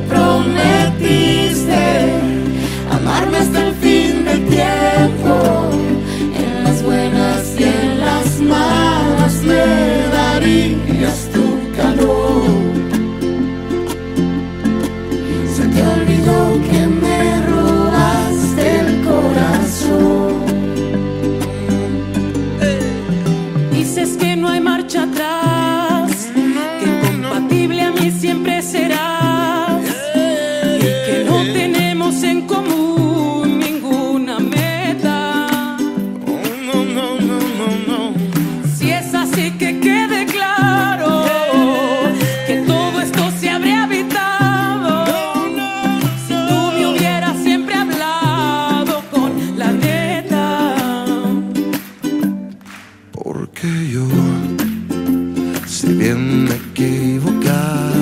prometiste amarme hasta el fin. que yo, si bien me equivocar.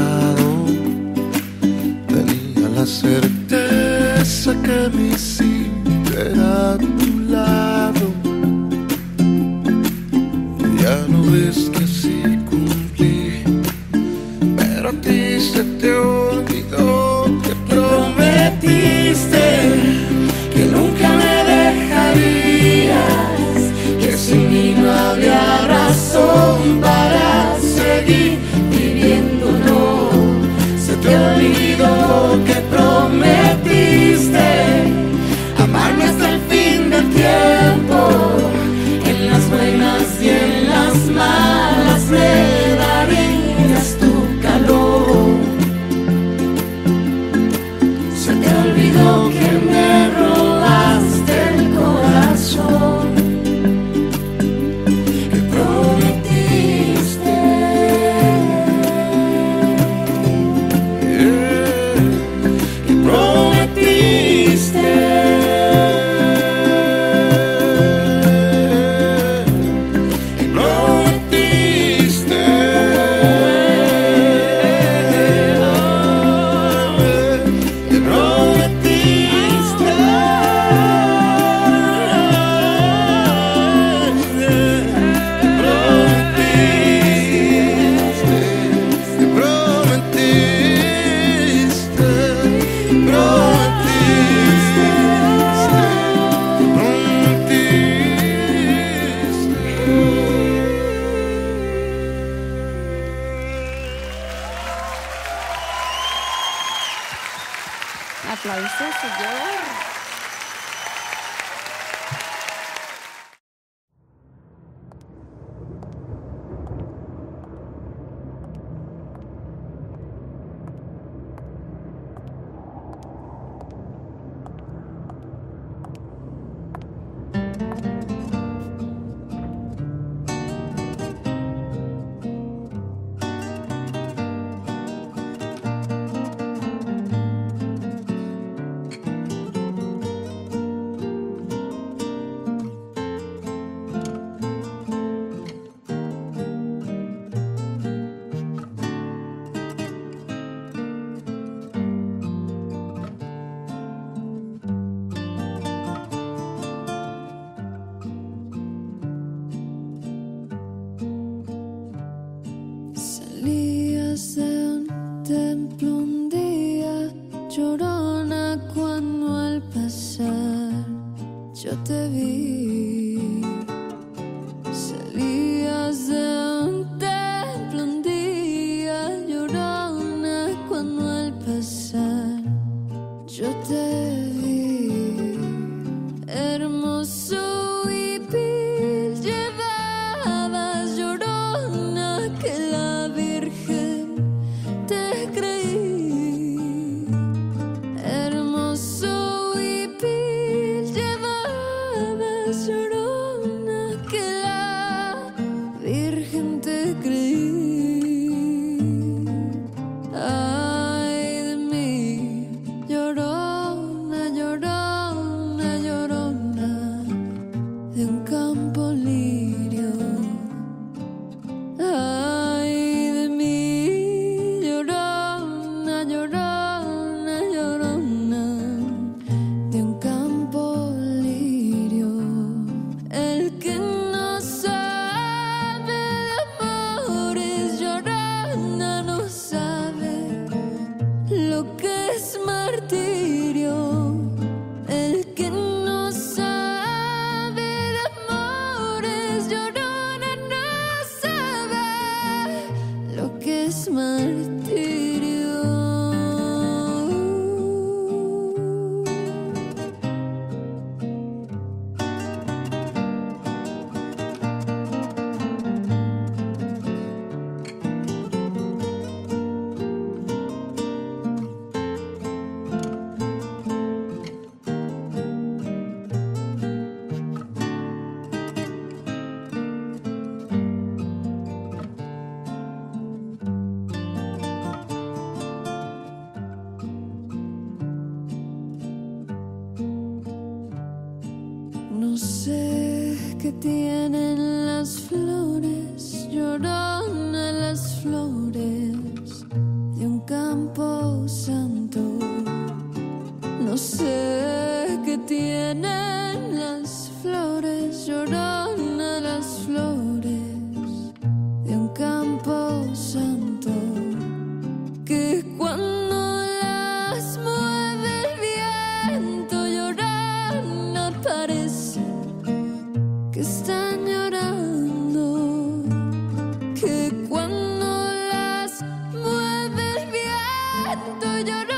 free. öldürür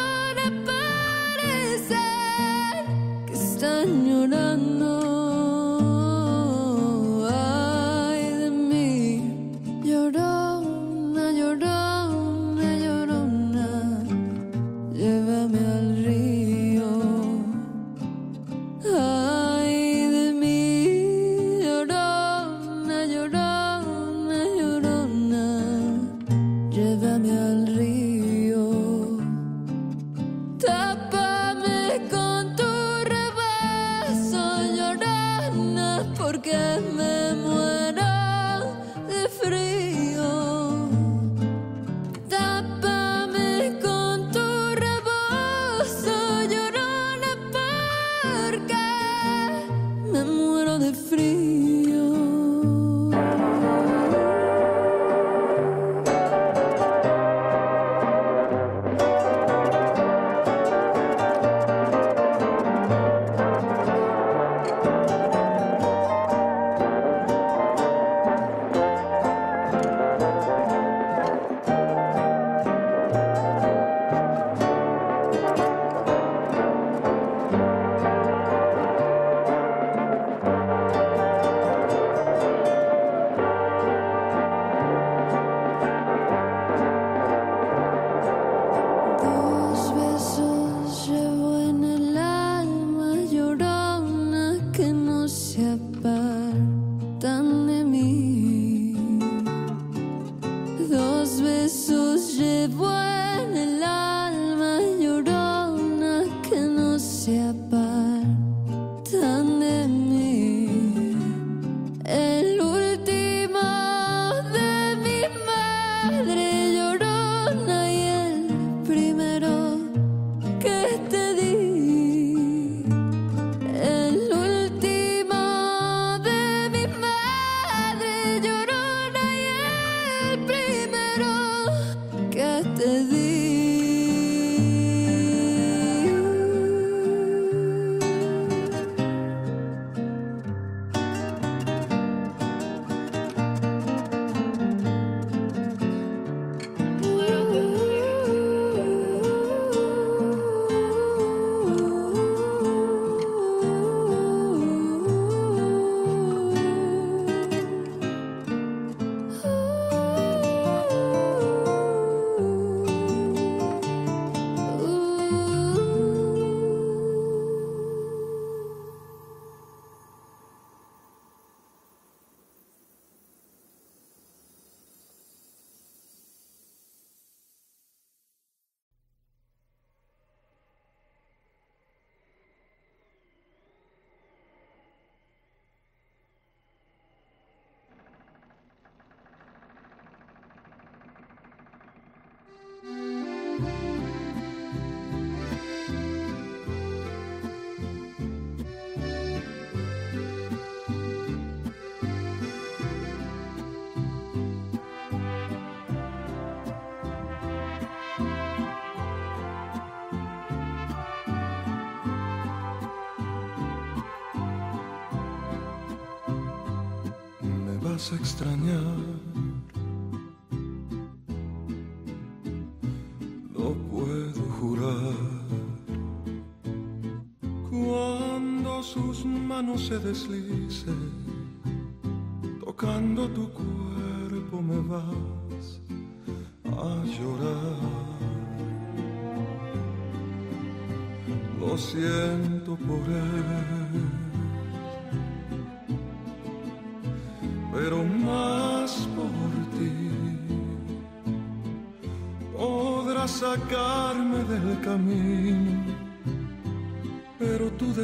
extrañar. Lo puedo jurar. Cuando sus manos se deslicen, tocando tu cuerpo me vas a llorar. Lo siento por él.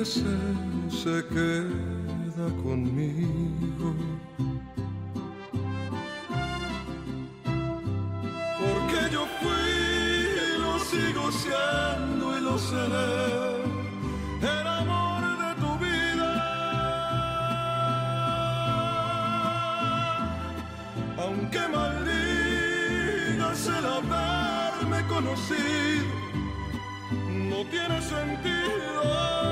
Se queda conmigo. Porque yo fui, lo sigo siendo y lo seré. El amor de tu vida. Aunque maldigas el haberme conocido, no tiene sentido.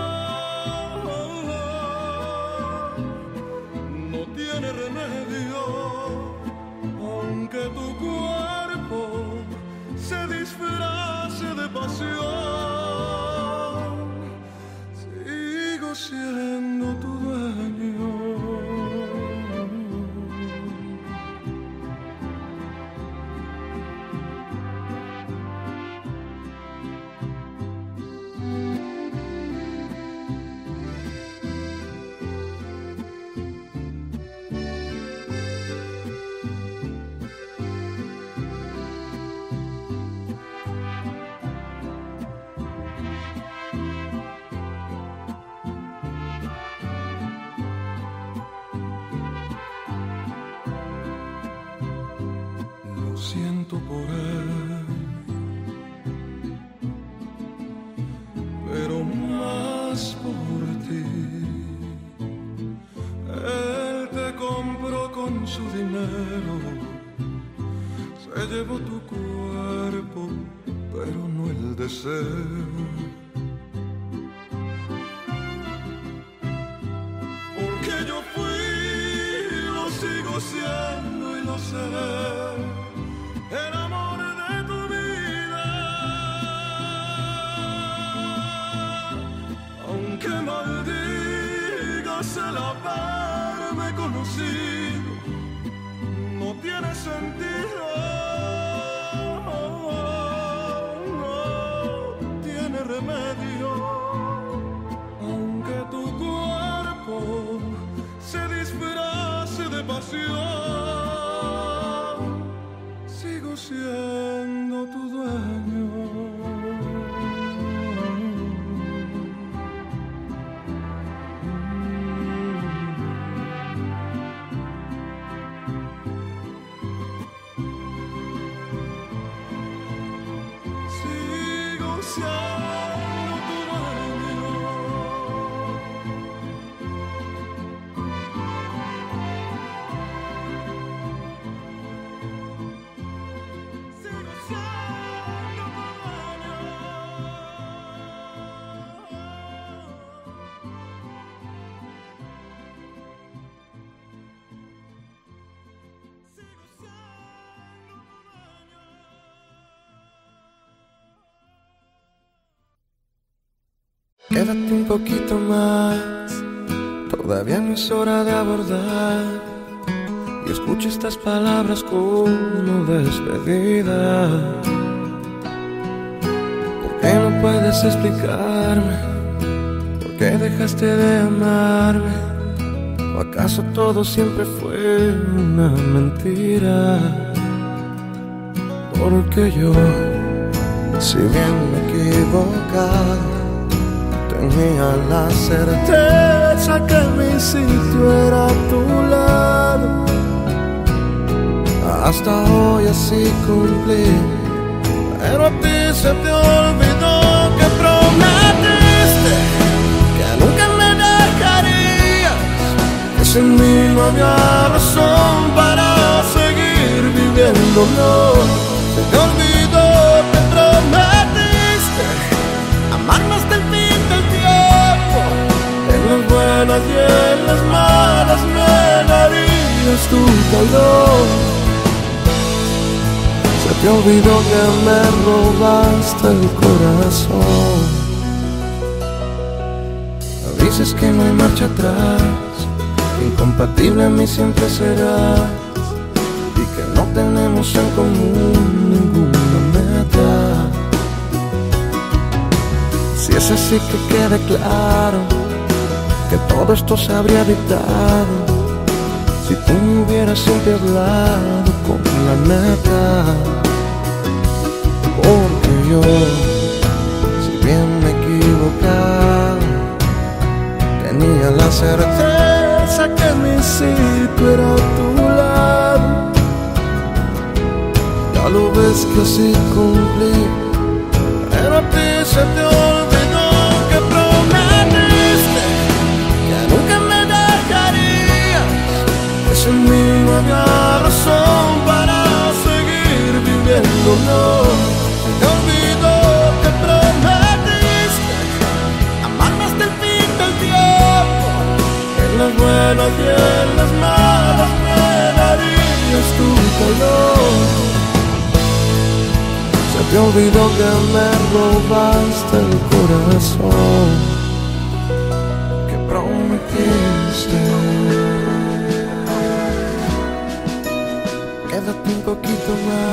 Por él, pero más por ti. Él te compró con su dinero, se llevó tu cuerpo, pero no el deseo. Quédate un poquito más, todavía no es hora de abordar. Y escucha estas palabras como despedida. ¿Por qué no puedes explicarme? ¿Por qué dejaste de amarme? ¿O acaso todo siempre fue una mentira? Porque yo, si bien me he tenía la certeza que mi sitio era a tu lado. Hasta hoy así cumplí, pero a ti se te olvidó que prometiste que nunca me dejarías, que sin mí no había razón para seguir viviendo. No, se te olvidó y en las malas me darías tu calor. Se te olvidó que me robaste el corazón. Dices que no hay marcha atrás, incompatible a mí siempre serás y que no tenemos en común ninguna meta. Si es así que quede claro que todo esto se habría evitado si tú me hubieras siempre con la neta. Porque yo, si bien me he equivocado, tenía la certeza que mi sitio era a tu lado. Ya lo ves que así cumplí, pero a ti se te olvidó Sin mí no había para seguir viviendo, no. Te olvidó que prometiste amarme hasta el fin del tiempo. En las buenas y en las malas me darías tu calor. Se te olvidó que me robaste el corazón Quédate un poquito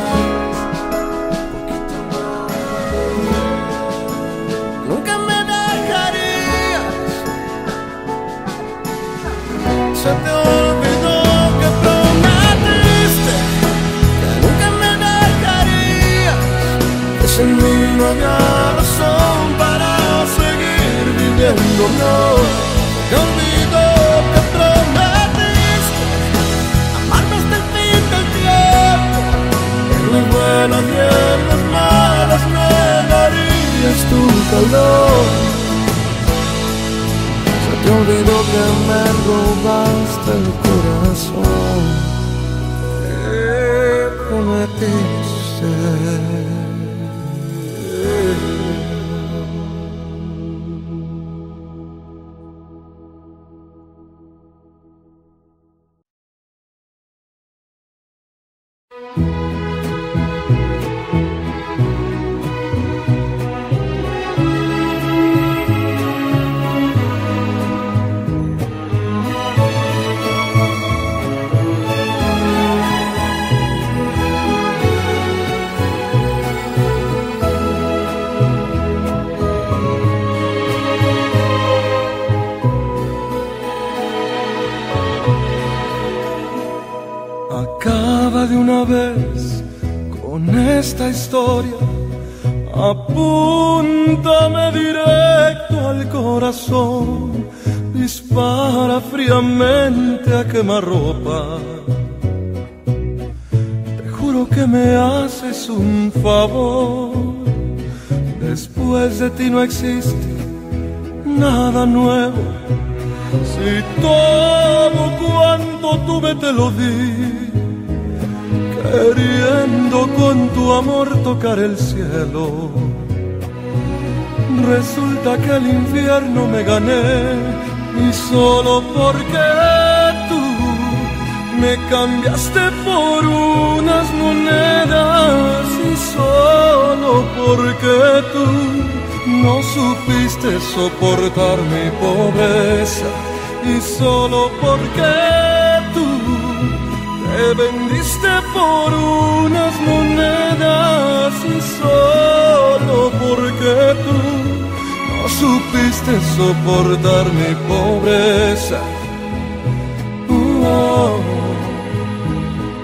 ti no existe nada nuevo. Si todo cuanto tuve te lo di, queriendo con tu amor tocar el cielo. Resulta que el infierno me gané y solo porque tú me cambiaste por unas monedas y solo porque tú no supiste soportar mi pobreza y solo porque tú te vendiste por unas monedas y solo porque tú no supiste soportar mi pobreza. Uh, oh,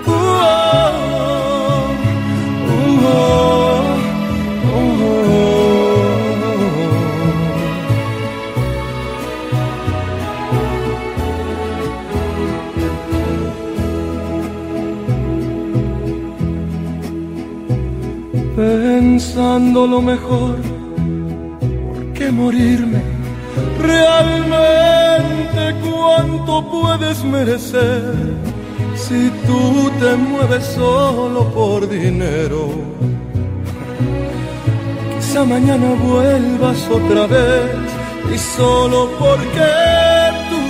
oh, Pensando lo mejor, ¿por qué morirme? Realmente cuánto puedes merecer si tú te mueves solo por dinero. Quizá mañana vuelvas otra vez y solo porque tú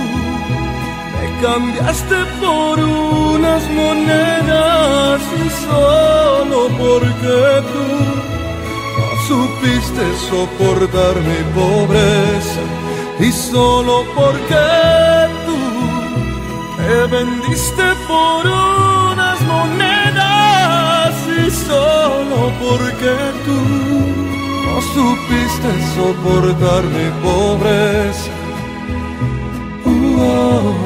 me cambiaste por unas monedas y solo porque tú supiste soportar mi pobreza y solo porque tú te vendiste por unas monedas y solo porque tú no supiste soportar mi pobreza. Uh, oh.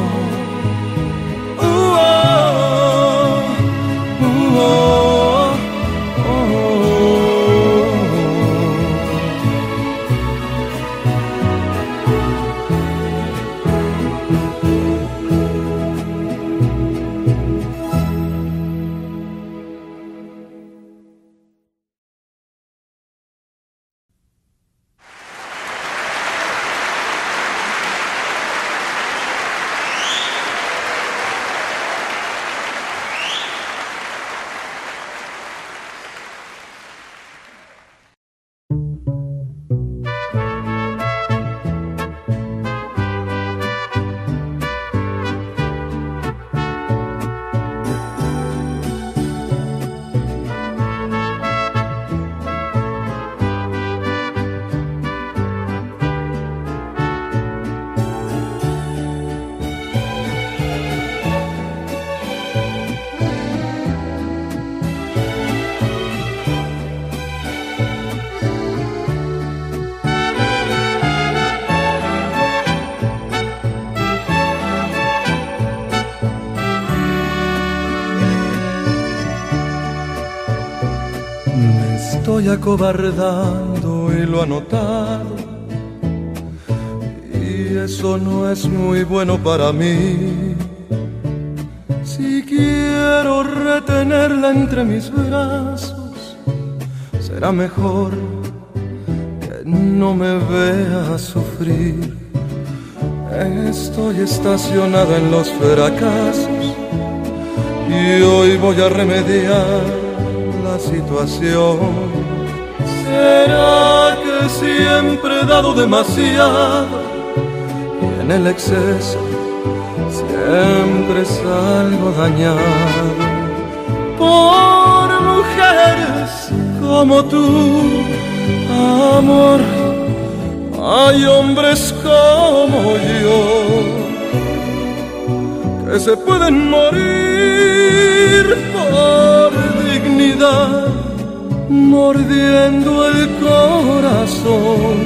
Estoy acobardando y lo ha notado. Y eso no es muy bueno para mí. Si quiero retenerla entre mis brazos, será mejor que no me vea sufrir. Estoy estacionada en los fracasos y hoy voy a remediar situación. ¿Será que siempre he dado demasiado y en el exceso siempre salgo dañado? Por mujeres como tú, amor, hay hombres como yo que se pueden morir por mordiendo el corazón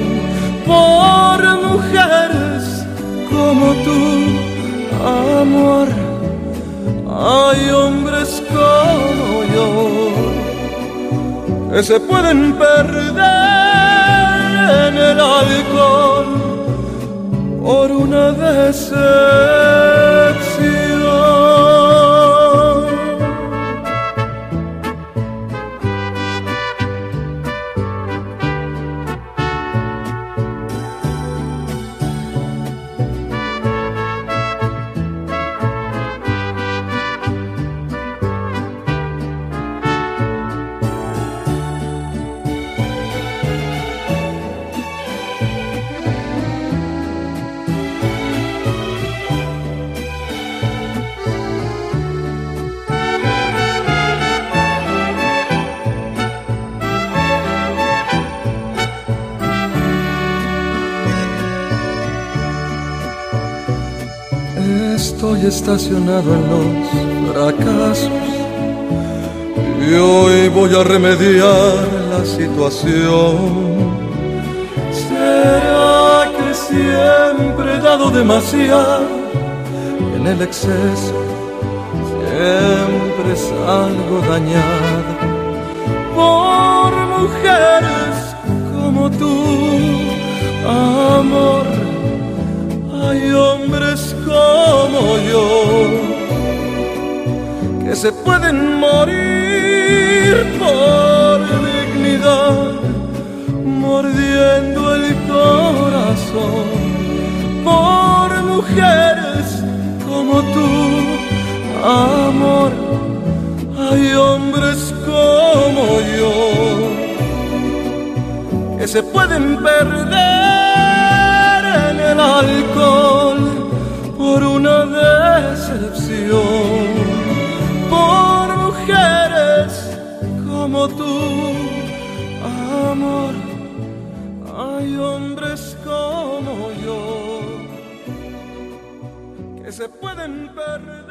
por mujeres como tú, amor. Hay hombres como yo que se pueden perder en el alcohol por una decepción. Estacionado en los fracasos y hoy voy a remediar la situación. ¿Será que siempre he dado demasiado en el exceso? Siempre salgo dañado que se pueden morir por dignidad, mordiendo el corazón por mujeres como tú, amor. Hay hombres como yo que se pueden perder en el alcohol por una decepción, mujeres como tú, amor. Hay hombres como yo que se pueden perder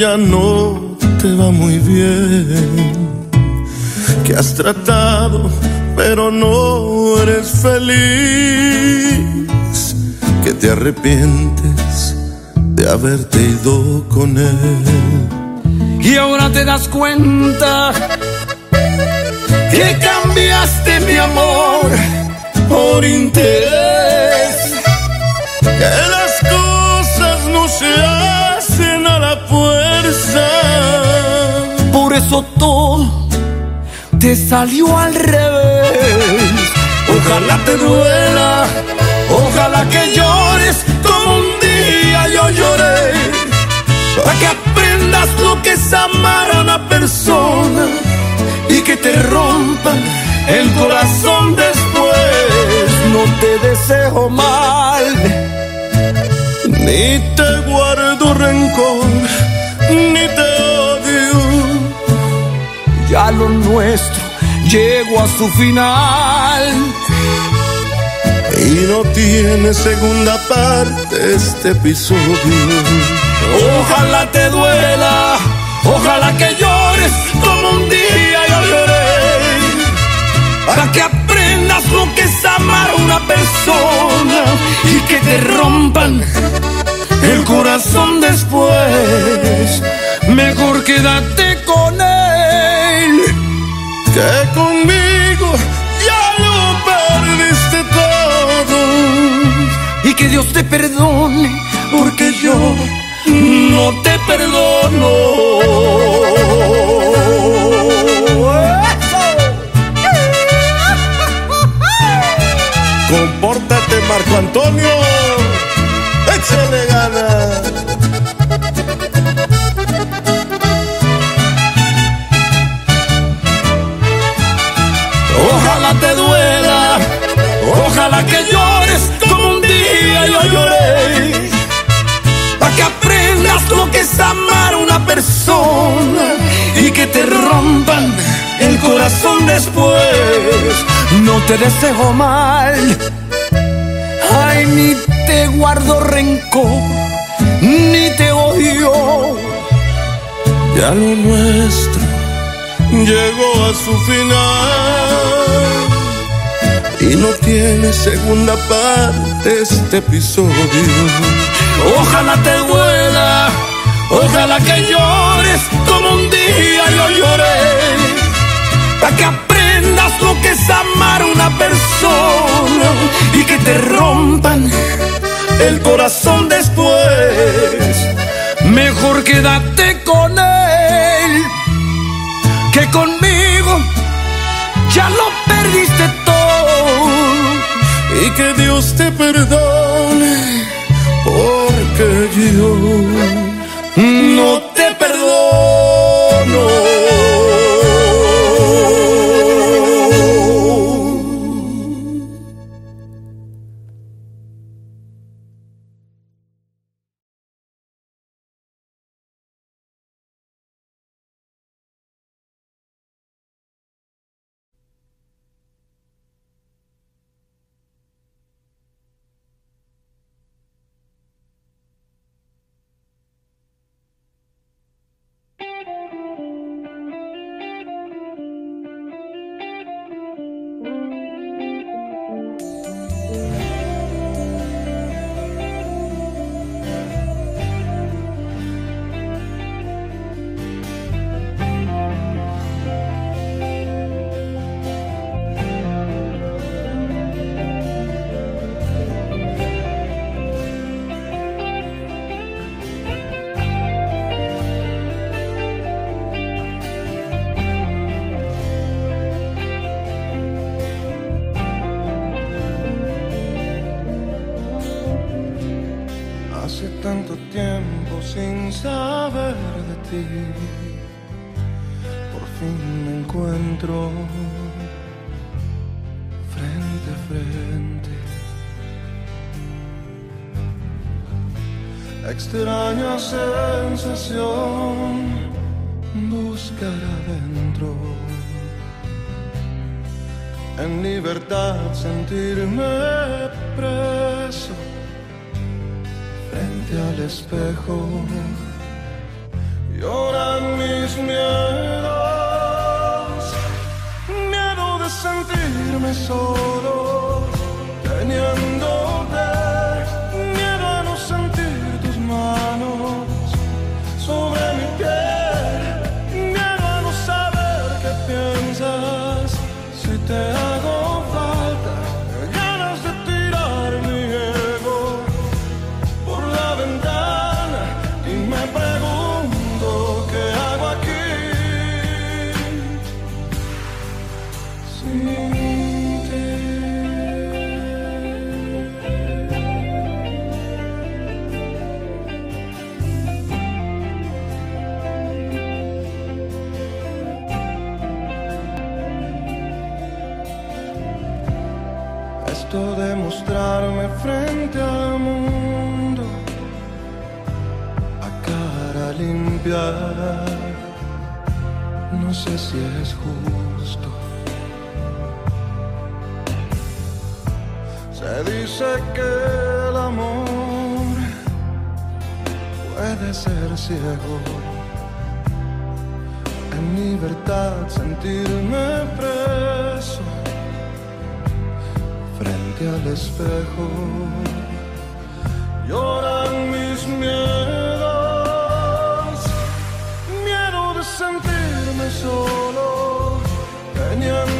ya no te va muy bien, que has tratado pero no eres feliz, que te arrepientes de haberte ido con él. Y ahora te das cuenta que cambiaste mi amor por interés. Por eso todo te salió al revés. Ojalá te duela, ojalá que llores como un día yo lloré. Para que aprendas lo que es amar a una persona y que te rompan el corazón después. No te deseo mal. Ni te guardo rencor, Ya lo nuestro llegó a su final. Y no tiene segunda parte este episodio. Ojalá te duela, ojalá que llores como un día yo lloré. Para que aprendas lo que es amar a una persona y que te rompan el corazón después. Mejor quédate con él. Conmigo ya lo perdiste todo. y que Dios te perdone, porque yo no te perdono. Compórtate, Marco Antonio. Que te rompan el corazón después. No te deseo mal, ay, ni te guardo rencor, ni te odio. Ya lo nuestro llegó a su final. Y no tiene segunda parte este episodio. Ojalá te duela, ojalá que llores que aprendas lo que es amar una persona y que te rompan el corazón después. Mejor quédate con él que conmigo. Ya lo perdiste todo. Y que Dios te perdone, extraña sensación buscar adentro. En libertad sentirme preso frente al espejo. Lloran mis miedos, miedo de sentirme solo, teniendo Se dice que el amor puede ser ciego. En libertad sentirme preso frente al espejo. Lloran mis miedos, miedo de sentirme solo, teniendo